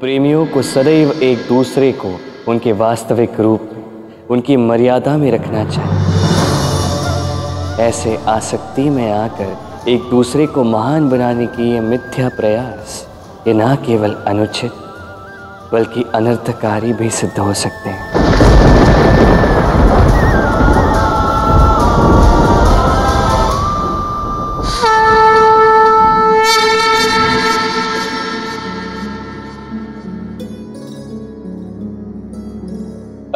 प्रेमियों को सदैव एक दूसरे को उनके वास्तविक रूप में, उनकी मर्यादा में रखना चाहिए। ऐसे आसक्ति में आकर एक दूसरे को महान बनाने की ये मिथ्या प्रयास ये ना केवल अनुचित, बल्कि अनर्थकारी भी सिद्ध हो सकते हैं।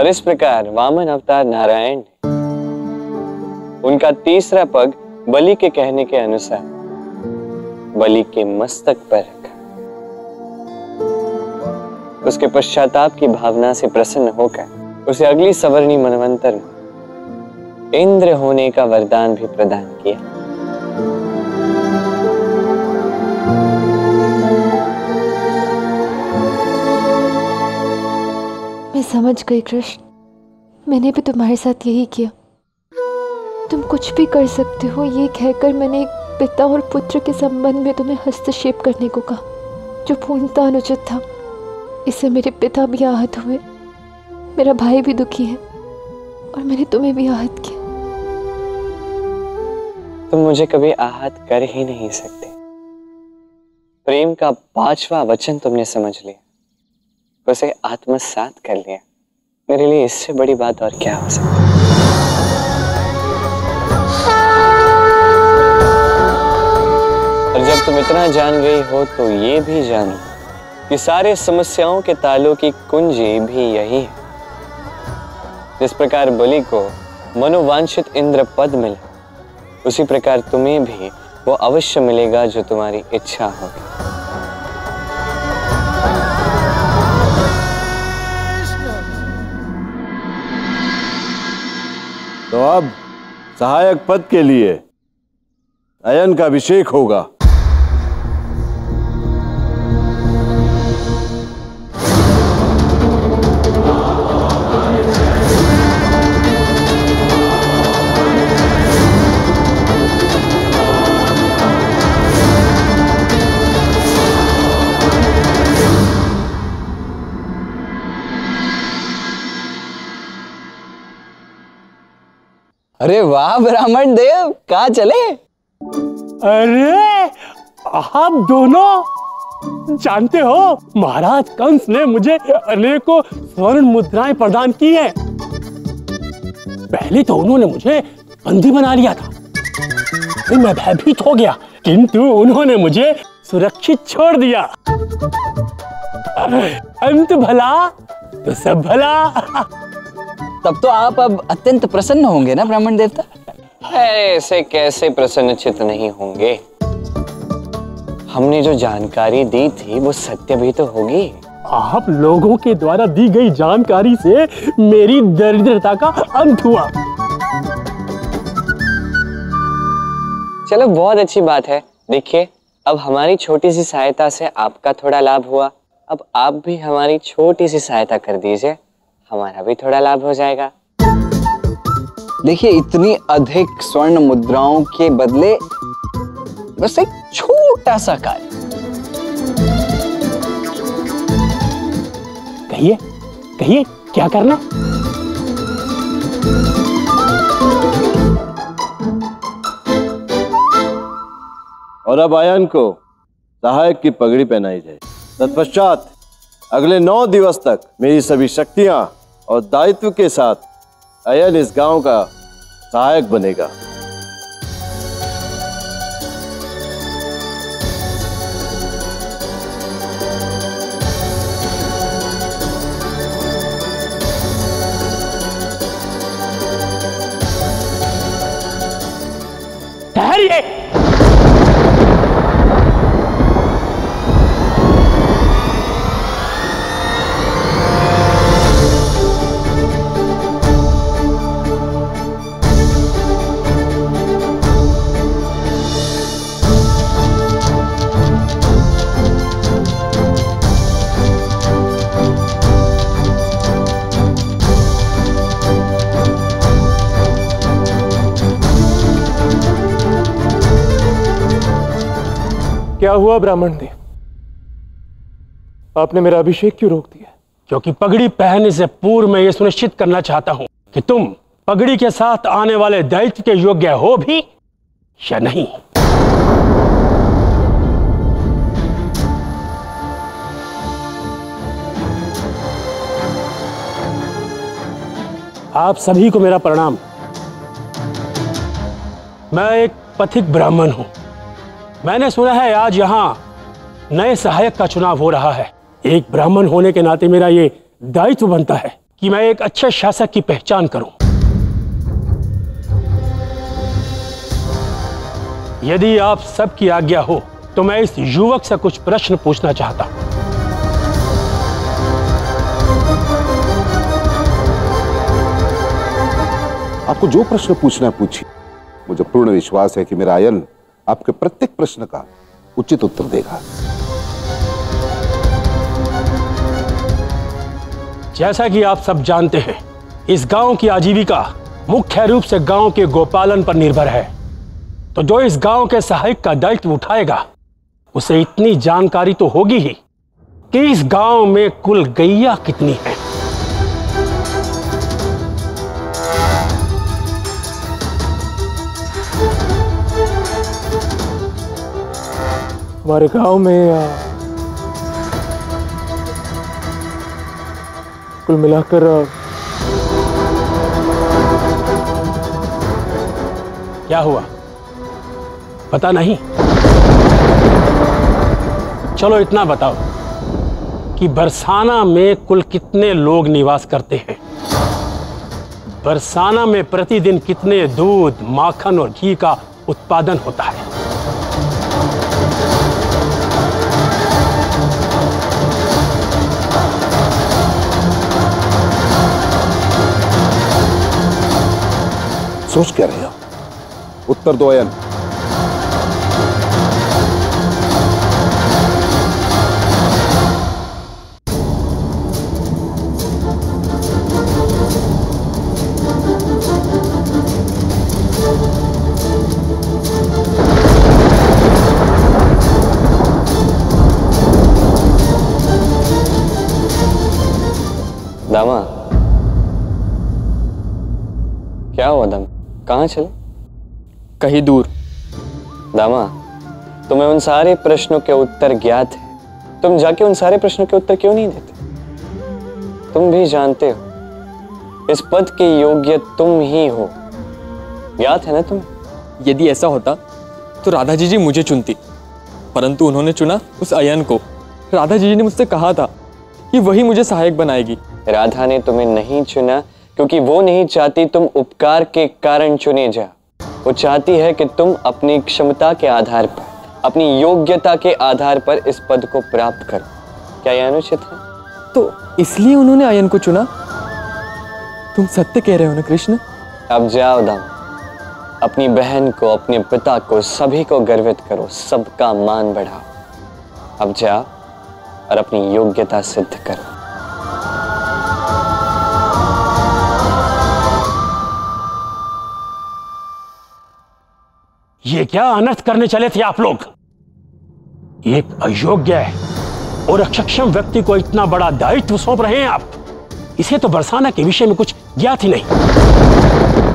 और इस प्रकार वामन अवतार नारायण उनका तीसरा पग बलि के कहने के अनुसार बलि के मस्तक पर रखा। उसके पश्चाताप की भावना से प्रसन्न होकर उसे अगली सवर्णी मनवंतर में इंद्र होने का वरदान भी प्रदान किया। मैं समझ गई कृष्ण। मैंने भी तुम्हारे साथ यही किया। तुम कुछ भी कर सकते हो, ये कहकर मैंने पिता और पुत्र के संबंध में तुम्हें हस्तक्षेप करने को कहा, जो पूर्णतः अनुचित था। इससे मेरे पिता भी आहत हुए। मेरा भाई भी दुखी है, और मैंने तुम्हें भी आहत किया। तुम मुझे कभी आहत कर ही नहीं सकते। प्रेम का पांचवा वचन तुमने समझ लिया। उसे आत्मसात कर लिया। मेरे लिए इससे बड़ी बात और क्या हो सकती और जब तुम इतना जान गई हो तो ये भी जानो कि सारे समस्याओं के तालों की कुंजी भी यही है। जिस प्रकार बलि को मनोवांछित इंद्र पद मिला, उसी प्रकार तुम्हें भी वो अवश्य मिलेगा जो तुम्हारी इच्छा होगी। अब सहायक पद के लिए। अयन का अभिषेक होगा। अरे वाह, ब्राह्मण देव, कहा चले? अरे, आप दोनों जानते हो, महाराज कंस ने मुझे अनेकों स्वर्ण मुद्राएँ प्रदान की हैं। पहले तो उन्होंने मुझे बंदी बना लिया था। फिर मैं भयभीत हो गया, किंतु उन्होंने मुझे सुरक्षित छोड़ दिया। अंत भला तो सब भला। तब तो आप अब अत्यंत प्रसन्न होंगे ना ब्राह्मण देवता? ऐसे कैसे प्रसन्नचित नहीं होंगे? हमने जो जानकारी दी थी वो सत्य भी तो होगी। आप लोगों के द्वारा दी गई जानकारी से मेरी दरिद्रता का अंत हुआ। चलो बहुत अच्छी बात है। देखिए अब हमारी छोटी सी सहायता से आपका थोड़ा लाभ हुआ। अब आप भी हमारी छोटी सी सहायता कर दीजिए। हमारा भी थोड़ा लाभ हो जाएगा। देखिए इतनी अधिक स्वर्ण मुद्राओं के बदले बस एक छोटा सा कार्य। कहिए कहिए क्या करना? और अब आयन को सहायक की पगड़ी पहनाई जाए। तत्पश्चात अगले नौ दिवस तक मेरी सभी शक्तियाँ और दायित्व के साथ अयन इस गाँव का सहायक बनेगा। क्या हुआ ब्राह्मण देव? आपने मेरा अभिषेक क्यों रोक दिया? क्योंकि पगड़ी पहनने से पूर्व मैं ये सुनिश्चित करना चाहता हूँ कि तुम पगड़ी के साथ आने वाले दायित्व के योग्य हो भी या नहीं। आप सभी को मेरा प्रणाम। मैं एक पथिक ब्राह्मण हूँ। मैंने सुना है आज यहाँ नए सहायक का चुनाव हो रहा है। एक ब्राह्मण होने के नाते मेरा ये दायित्व बनता है कि मैं एक अच्छे शासक की पहचान करूँ। यदि आप सबकी आज्ञा हो तो मैं इस युवक से कुछ प्रश्न पूछना चाहता हूँ। आपको जो प्रश्न पूछना है, पूछिए। मुझे पूर्ण विश्वास है कि मेरा आयन आपके प्रत्येक प्रश्न का उचित उत्तर देगा। जैसा कि आप सब जानते हैं, इस गाँव की आजीविका मुख्य रूप से गाँव के गोपालन पर निर्भर है। तो जो इस गाँव के सहायक का दायित्व उठाएगा, उसे इतनी जानकारी तो होगी ही कि इस गाँव में कुल गैया कितनी है। हमारे गाँव में कुल मिलाकर क्या हुआ? पता नहीं। चलो इतना बताओ कि बरसाना में कुल कितने लोग निवास करते हैं? बरसाना में प्रतिदिन कितने दूध, माखन और घी का उत्पादन होता है? सोच क्या रहे हो उत्तर दो अयन दामा क्या हुआ दम? कहाँ चले कहीं दूर। दामा तुम्हें उन सारे प्रश्नों के उत्तर ज्ञात है। तुम जाके उन सारे प्रश्नों के उत्तर क्यों नहीं देते? तुम भी जानते हो इस पद के योग्य तुम ही हो। याद है ना तुम्हें? यदि ऐसा होता तो राधा जी जी मुझे चुनती। परंतु उन्होंने चुना उस अयन को। राधा जी जी ने मुझसे कहा था कि वही मुझे सहायक बनाएगी। राधा ने तुम्हें नहीं चुना क्योंकि वो नहीं चाहती तुम उपकार के कारण चुने जा। वो चाहती है कि तुम अपनी क्षमता के आधार पर अपनी योग्यता के आधार पर इस पद को प्राप्त करो। क्या यह अनुचित है? तो इसलिए उन्होंने आयन को चुना? तुम सत्य कह रहे हो ना कृष्ण? अब जाओ दाम। अपनी बहन को अपने पिता को सभी को गर्वित करो सबका मान बढ़ाओ। अब जाओ और अपनी योग्यता सिद्ध करो। ये क्या अनर्थ करने चले थे आप लोग? एक अयोग्य और अक्षम व्यक्ति को इतना बड़ा दायित्व सौंप रहे हैं आप। इसे तो बरसाना के विषय में कुछ ज्ञात ही नहीं।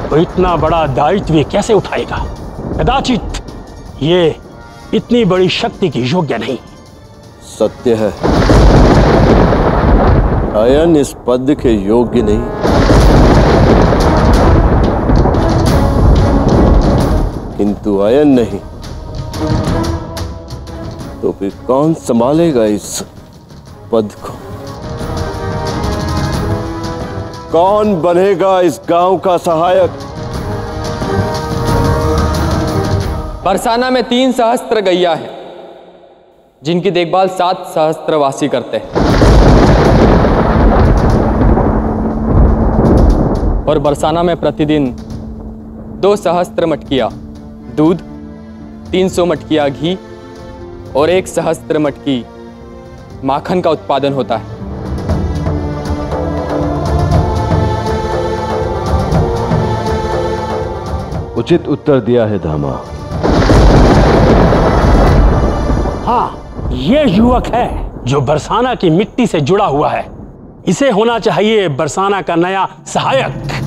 तो इतना बड़ा दायित्व ये कैसे उठाएगा? कदाचित ये इतनी बड़ी शक्ति की योग्य नहीं। सत्य है। अयन इस पद के योग्य नहीं। किंतु अयन नहीं। तो फिर कौन संभालेगा इस पद को? कौन बनेगा इस गाँव का सहायक? बरसाना में तीन सहस्त्र गैया है, जिनकी देखभाल सात सहस्त्रवासी करते हैं। और बरसाना में प्रतिदिन दो सहस्त्र मटकिया। दूध तीन सौ मटकिया घी और एक सहस्त्र मटकी माखन का उत्पादन होता है। उचित उत्तर दिया है धामा। हाँ ये युवक है जो बरसाना की मिट्टी से जुड़ा हुआ है। इसे होना चाहिए बरसाना का नया सहायक।